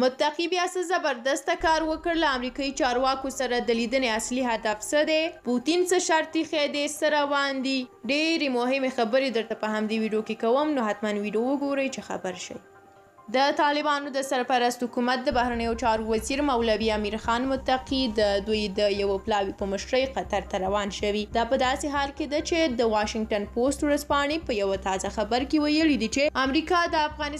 متقي بیا څه زبردست کار وکړ له امریکايي چارواکو سره د لیدنې اصلي هدف څه دی؟ پوتین څه شرط ایښی دی؟ څه روان دي؟ ډېرې مهمې خبرې درته په همدې ویډیو کې کوم نو حتماً ویډیو وګورئ چې خبر شئ. د طالبانو د سرپرست حکومت د بهرنیو چارو وزیر مولوي امیر خان متقي د دوی د یوه پلاوي په مشرۍ قطر ته روان شوی. دا په داسې حال کې ده چې د واشنګټن پوسټ ورځپاڼې په یوه تازه خبر کې ویلي دي چې امریکا د افغانستان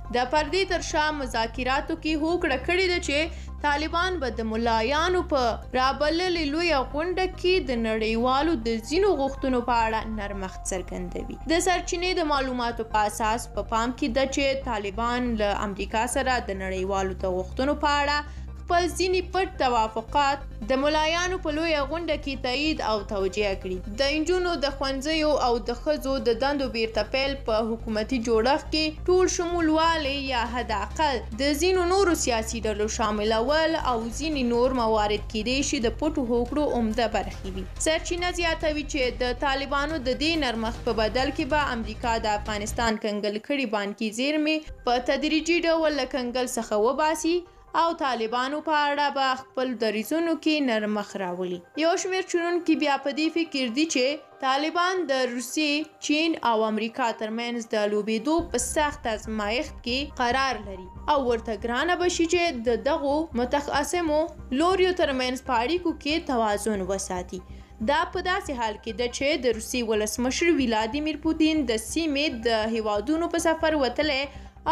د پردې تر شا مذاکراتو کې هوکړه کړې ده چې طالبان به د ملایانو په رابللې لویه غونډه کې د نړیوالو د ځینو غوښتنو په اړه نرمښت څرګندوي. د سرچینې د معلوماتو په اساس په پام کې ده چې طالبان له امریکا سره د نړیوالو د غوښتنو په اړه خپل ځیني پټ توافقات د ملایانو په لویه غونډه کې تایید او توجیه کړي. د نجونو د ښونځیو او د ښځو د دندو بیرته پیل په حکومتي جوړښت کې ټول شمول والی یا حداقل د ځینو نورو سیاسي ډلو شاملول او ځیني نور موارد کیدای شي د پټو هوکړو عمده برخې وي. سرچینه زیاتوي چې د طالبانو د دې نرمښت په بدل کې به امریکا د افغانستان کنګل کړي بانکي زیرمې په تدریجي ډول له کنګل څخه وباسي او طالبانو په اړه به خپل دریځونو کې نرمښت راولي. یو شمېر څېړونکي بیا په دې فکر دي چې طالبان د روسیې، چین او امریکا ترمنځ د لوبېدو په سخت ازمایښت کې قرار لري او ورته ګرانه به شي چې د دغو متخاصمو لوریو ترمنځ په اړیکو کې توازن وساتي. دا په داسې حال کې ده چې د روسیې ولسمشر ولادیمیر پوتین د سیمې د هېوادونو په سفر وتلی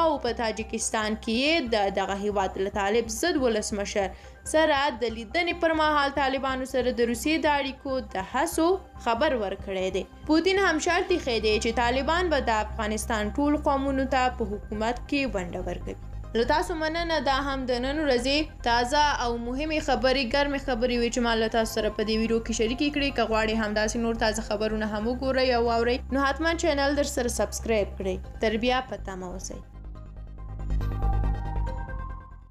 او په تاجکستان کې یې د دغه هیواد له طالب ضد ولسمشر سره د لیدنې پر مهال طالبانو سره د روسیې د اړیکو د هڅو خبر ورکړی دی پوتین هم شرط ایښی دی چې طالبان به د افغانستان ټول قومونو ته په حکومت کې ونډه ورکوي له تاسو مننه دا هم د نن ورځې تازه او مهمې خبرې ګرمې خبرې وې چې ما له تاسو سره په دې ویډیو کې شریکې کړې که غواړئ همداسې نور تازه خبرونه هم وګورئ او واورئ نو حتما چینل در سره سبسکرایب کړئ تر بیا په تمه اوسئ.